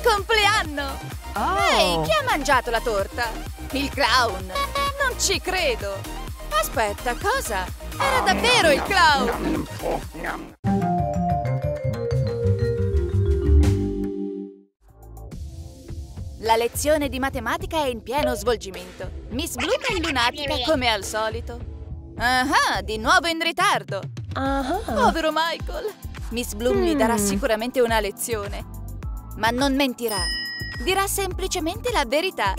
Buon compleanno! Oh. Ehi, chi ha mangiato la torta? Il clown! Non ci credo! Aspetta, cosa? Era davvero il clown! La lezione di matematica è in pieno svolgimento. Miss Bloom è lunatica come al solito. Ah, di nuovo in ritardo. Ah. Povero Michael. Miss Bloom gli darà Mm. sicuramente una lezione. Ma non mentirà. Dirà semplicemente la verità.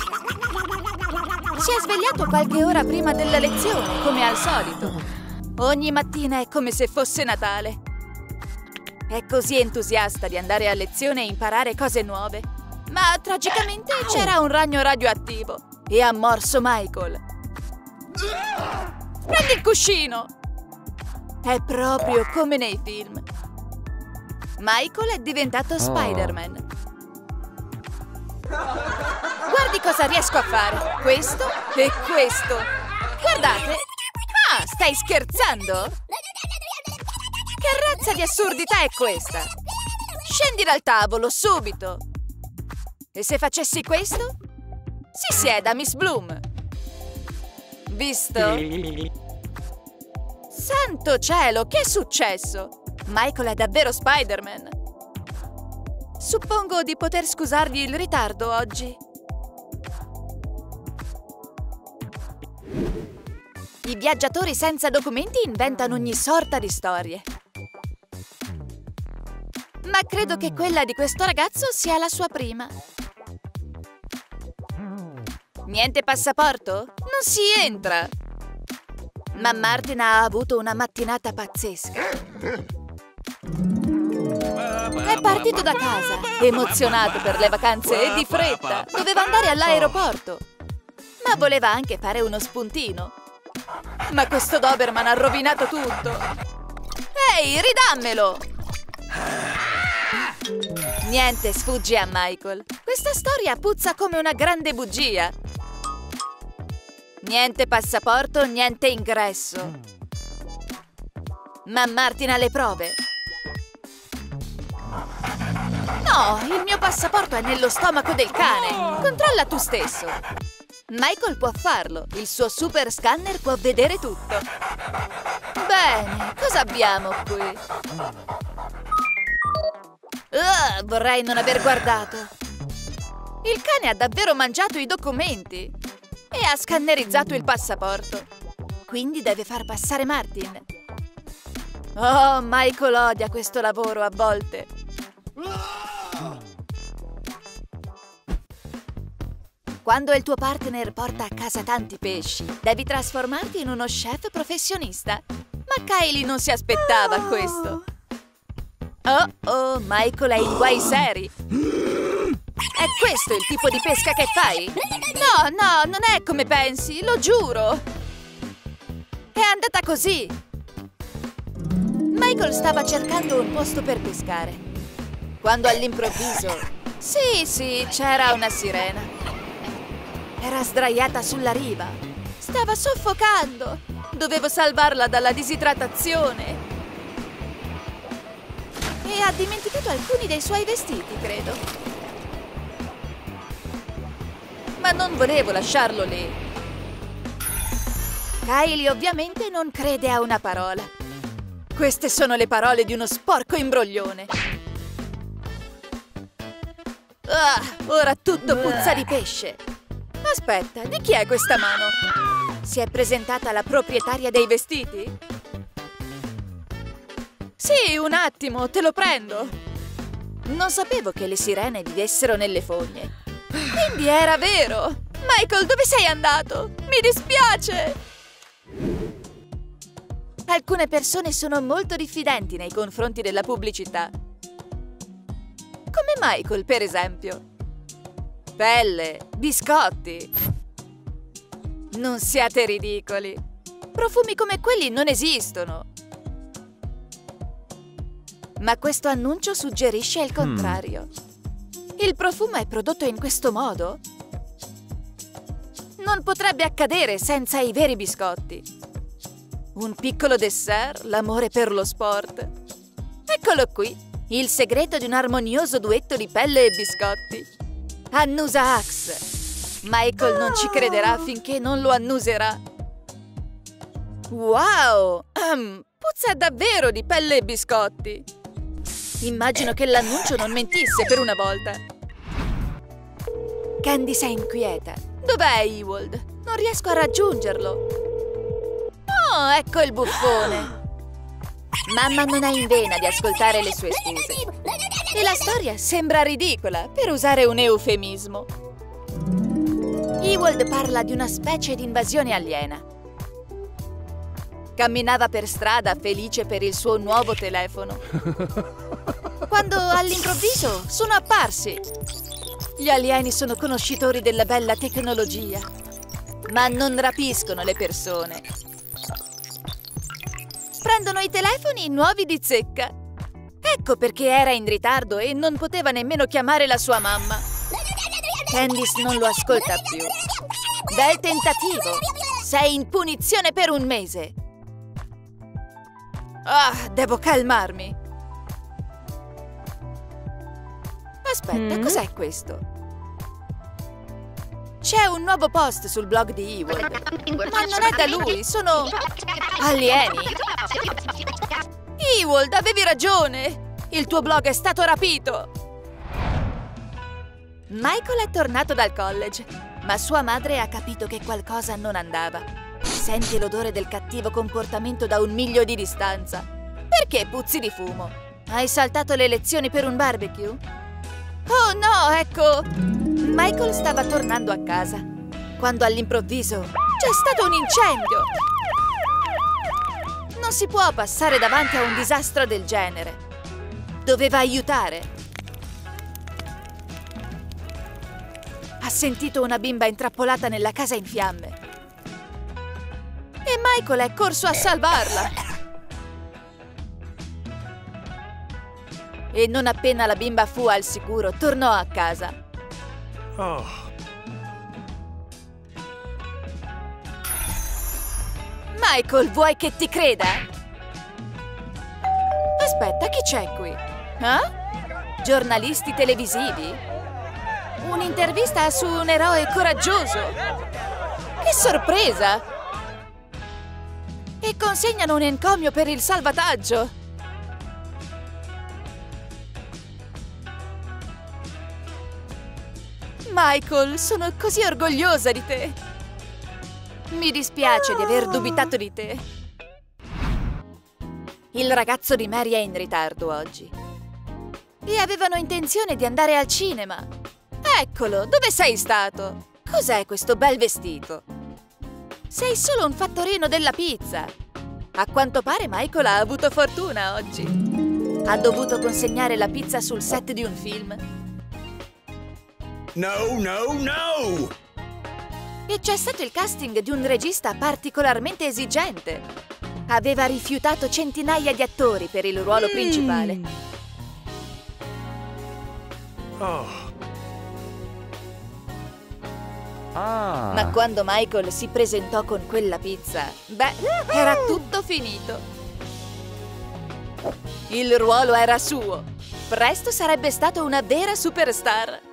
Si è svegliato qualche ora prima della lezione, come al solito. Ogni mattina è come se fosse Natale. È così entusiasta di andare a lezione e imparare cose nuove. Ma tragicamente c'era un ragno radioattivo e ha morso Michael. Prendi il cuscino! È proprio come nei film. Michael è diventato Spider-Man. Guardi cosa riesco a fare. Questo e questo. Guardate. Ah, stai scherzando? Che razza di assurdità è questa? Scendi dal tavolo, subito. E se facessi questo? Si sieda, Miss Bloom. Visto? Santo cielo, che è successo? Michael è davvero Spider-Man. Suppongo di poter scusargli il ritardo oggi. I viaggiatori senza documenti inventano ogni sorta di storie. Ma credo che quella di questo ragazzo sia la sua prima. Niente passaporto? Non si entra! Ma Martin ha avuto una mattinata pazzesca. È partito da casa, emozionato per le vacanze e di fretta. Doveva andare all'aeroporto. Ma voleva anche fare uno spuntino. Ma questo Doberman ha rovinato tutto. Ehi, ridammelo! Niente sfugge a Michael. Questa storia puzza come una grande bugia. Niente passaporto, niente ingresso. Ma Martin ha le prove. No, il mio passaporto è nello stomaco del cane. Controlla tu stesso. Michael può farlo. Il suo super scanner può vedere tutto. Bene, cosa abbiamo qui? Ah, vorrei non aver guardato. Il cane ha davvero mangiato i documenti e ha scannerizzato il passaporto. Quindi deve far passare Martin. Oh, Michael odia questo lavoro a volte. Quando il tuo partner porta a casa tanti pesci, devi trasformarti in uno chef professionista. Ma Kylie non si aspettava questo. Oh, oh, Michael è in guai seri. È questo il tipo di pesca che fai? No, no, non è come pensi, lo giuro. È andata così. Michael stava cercando un posto per pescare. Quando all'improvviso... Sì, sì, c'era una sirena. Era sdraiata sulla riva. Stava soffocando. Dovevo salvarla dalla disidratazione. E ha dimenticato alcuni dei suoi vestiti, credo. Ma non volevo lasciarlo lì. Kylie ovviamente non crede a una parola. Queste sono le parole di uno sporco imbroglione. Ah, ora tutto puzza di pesce. Aspetta, di chi è questa mano? Si è presentata la proprietaria dei vestiti? Sì, un attimo, te lo prendo. Non sapevo che le sirene vivessero nelle fogne. Quindi era vero. Michael, dove sei andato? Mi dispiace. Alcune persone sono molto diffidenti nei confronti della pubblicità. Come Michael, per esempio. Pelle, biscotti. Non siate ridicoli. Profumi come quelli non esistono. Ma questo annuncio suggerisce il contrario. Il profumo è prodotto in questo modo? Non potrebbe accadere senza i veri biscotti. Un piccolo dessert, l'amore per lo sport. Eccolo qui. Il segreto di un armonioso duetto di pelle e biscotti. Annusa Axe. Michael non ci crederà finché non lo annuserà. Wow! Um, puzza davvero di pelle e biscotti! Immagino che l'annuncio non mentisse per una volta. Candy si inquieta. Dov'è Ewald? Non riesco a raggiungerlo. Oh, ecco il buffone! Mamma non ha in vena di ascoltare le sue scuse. E la storia sembra ridicola, per usare un eufemismo. Ewald parla di una specie di invasione aliena. Camminava per strada felice per il suo nuovo telefono. Quando all'improvviso sono apparsi. Gli alieni sono conoscitori della bella tecnologia, ma non rapiscono le persone. Prendono i telefoni nuovi di zecca. Ecco perché era in ritardo e non poteva nemmeno chiamare la sua mamma. Candice non lo ascolta più. Bel tentativo! Sei in punizione per un mese. Ah, devo calmarmi. Aspetta, mm. cos'è questo? C'è un nuovo post sul blog di Ewald. Ma non è da lui, sono... alieni. Ewald, avevi ragione! Il tuo blog è stato rapito! Michael è tornato dal college, ma sua madre ha capito che qualcosa non andava. Senti l'odore del cattivo comportamento da un miglio di distanza. Perché puzzi di fumo? Hai saltato le lezioni per un barbecue? Oh no, ecco! Michael stava tornando a casa, quando all'improvviso c'è stato un incendio! Non si può passare davanti a un disastro del genere. Doveva aiutare. Ha sentito una bimba intrappolata nella casa in fiamme e Michael è corso a salvarla. E non appena la bimba fu al sicuro, tornò a casa. Oh. Michael, vuoi che ti creda? Aspetta, chi c'è qui? Eh? Giornalisti televisivi? Un'intervista su un eroe coraggioso? Che sorpresa! e consegnano un encomio per il salvataggio. Michael, sono così orgogliosa di te. Mi dispiace di aver dubitato di te. Il ragazzo di Mary è in ritardo oggi. E avevano intenzione di andare al cinema. Eccolo, dove sei stato? Cos'è questo bel vestito? Sei solo un fattorino della pizza! A quanto pare Michael ha avuto fortuna oggi. Ha dovuto consegnare la pizza sul set di un film. No, no, no! E c'è stato il casting di un regista particolarmente esigente. Aveva rifiutato centinaia di attori per il ruolo mm. principale. Oh. Ah. Ma quando Michael si presentò con quella pizza, beh, era tutto finito. Il ruolo era suo. Presto sarebbe stato una vera superstar.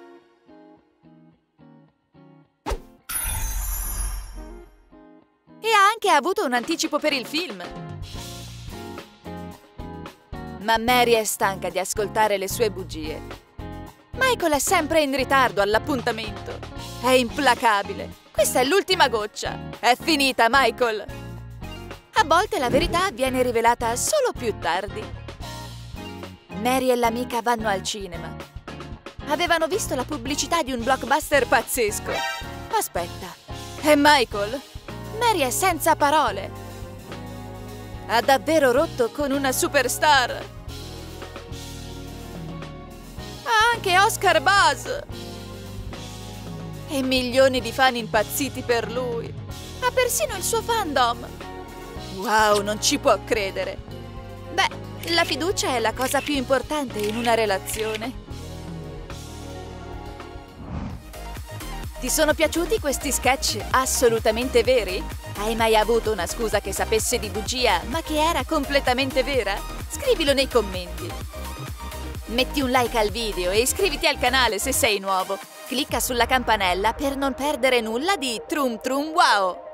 E ha avuto un anticipo per il film. Ma Mary è stanca di ascoltare le sue bugie. Michael è sempre in ritardo all'appuntamento. È implacabile. Questa è l'ultima goccia. È finita, Michael. A volte la verità viene rivelata solo più tardi. Mary e l'amica vanno al cinema. Avevano visto la pubblicità di un blockbuster pazzesco. Aspetta, è Michael? Mary è senza parole. Ha davvero rotto con una superstar. anche Oscar Buzz! E milioni di fan impazziti per lui. Ha persino il suo fandom. Wow, non ci può credere. Beh, la fiducia è la cosa più importante in una relazione. Ti sono piaciuti questi sketch assolutamente veri? Hai mai avuto una scusa che sapesse di bugia, ma che era completamente vera? Scrivilo nei commenti. Metti un like al video e iscriviti al canale se sei nuovo. Clicca sulla campanella per non perdere nulla di Trum Trum Wow!